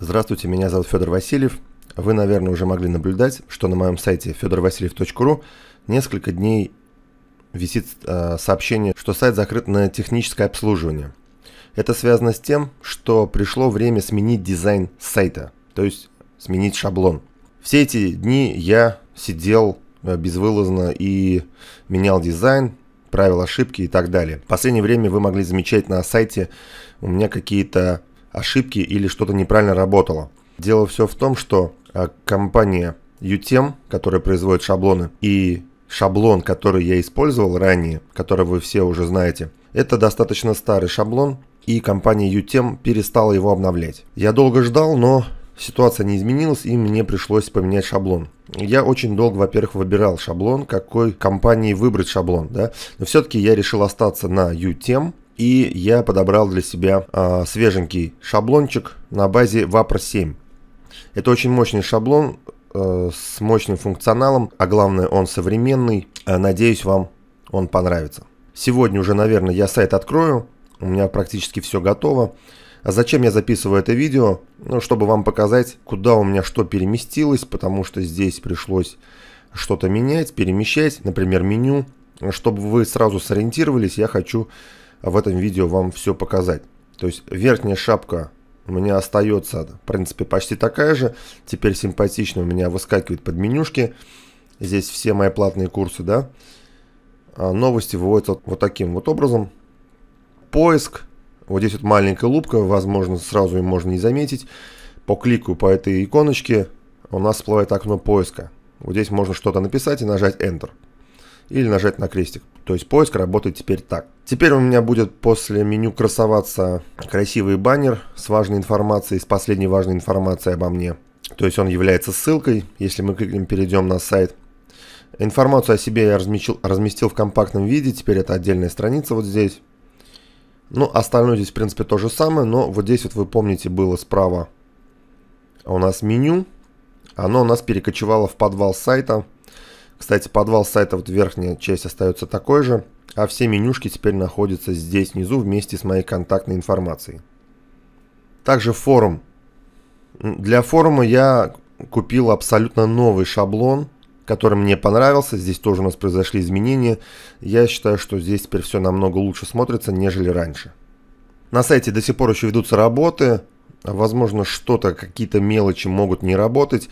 Здравствуйте, меня зовут Федор Васильев. Вы, наверное, уже могли наблюдать, что на моем сайте fedorvasiliev.ru несколько дней висит э, сообщение, что сайт закрыт на техническое обслуживание. Это связано с тем, что пришло время сменить дизайн сайта, то есть сменить шаблон. Все эти дни я сидел э, безвылазно и менял дизайн, правил ошибки и так далее. В последнее время вы могли замечать на сайте у меня какие-то ошибки или что-то неправильно работало. Дело все в том, что а, компания UTEM, которая производит шаблоны, и шаблон, который я использовал ранее, который вы все уже знаете, это достаточно старый шаблон, и компания UTEM перестала его обновлять. Я долго ждал, но ситуация не изменилась, и мне пришлось поменять шаблон. Я очень долго, во-первых, выбирал шаблон, какой компании выбрать шаблон, да, но все-таки я решил остаться на UTEM, и я подобрал для себя э, свеженький шаблончик на базе Vapor 7. Это очень мощный шаблон э, с мощным функционалом, а главное он современный. Э, надеюсь вам он понравится. Сегодня уже, наверное, я сайт открою. У меня практически все готово. А зачем я записываю это видео? Ну, чтобы вам показать, куда у меня что переместилось, потому что здесь пришлось что-то менять, перемещать, например, меню. Чтобы вы сразу сориентировались, я хочу в этом видео вам все показать. То есть верхняя шапка у меня остается, в принципе, почти такая же. Теперь симпатично у меня выскакивает под менюшки. Здесь все мои платные курсы, да. А новости выводятся вот таким вот образом. Поиск. Вот здесь вот маленькая лупка, возможно, сразу ее можно не заметить. По клику по этой иконочке у нас всплывает окно поиска. Вот здесь можно что-то написать и нажать Enter или нажать на крестик. То есть поиск работает теперь так. Теперь у меня будет после меню красоваться красивый баннер с важной информацией, с последней важной информацией обо мне. То есть он является ссылкой, если мы кликнем, перейдем на сайт. Информацию о себе я разместил, разместил в компактном виде, теперь это отдельная страница вот здесь. Ну, остальное здесь, в принципе, то же самое, но вот здесь вот вы помните, было справа у нас меню. Оно у нас перекочевало в подвал сайта. Кстати, подвал сайта, вот верхняя часть остается такой же, а все менюшки теперь находятся здесь внизу вместе с моей контактной информацией. Также форум. Для форума я купил абсолютно новый шаблон, который мне понравился. Здесь тоже у нас произошли изменения. Я считаю, что здесь теперь все намного лучше смотрится, нежели раньше. На сайте до сих пор еще ведутся работы. Возможно, что-то, какие-то мелочи могут не работать.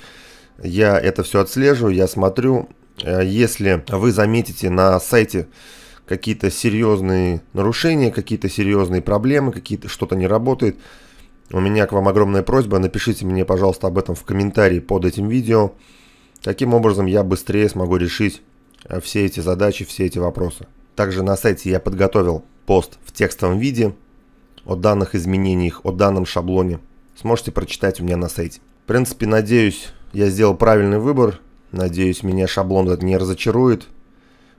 Я это все отслеживаю, я смотрю. Э, если вы заметите на сайте какие-то серьезные нарушения, какие-то серьезные проблемы, какие-то что-то не работает, у меня к вам огромная просьба, напишите мне, пожалуйста, об этом в комментарии под этим видео. Таким образом, я быстрее смогу решить э, все эти задачи, все эти вопросы. Также на сайте я подготовил пост в текстовом виде о данных изменениях, о данном шаблоне. Сможете прочитать у меня на сайте. В принципе, надеюсь, я сделал правильный выбор. Надеюсь, меня шаблон этот не разочарует.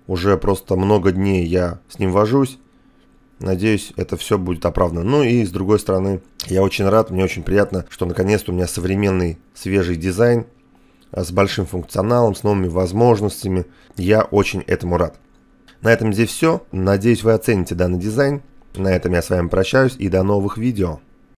Уже просто много дней я с ним вожусь. Надеюсь, это все будет оправдано. Ну и с другой стороны, я очень рад, мне очень приятно, что наконец-то у меня современный свежий дизайн а, с большим функционалом, с новыми возможностями. Я очень этому рад. На этом здесь все. Надеюсь, вы оцените данный дизайн. На этом я с вами прощаюсь и до новых видео.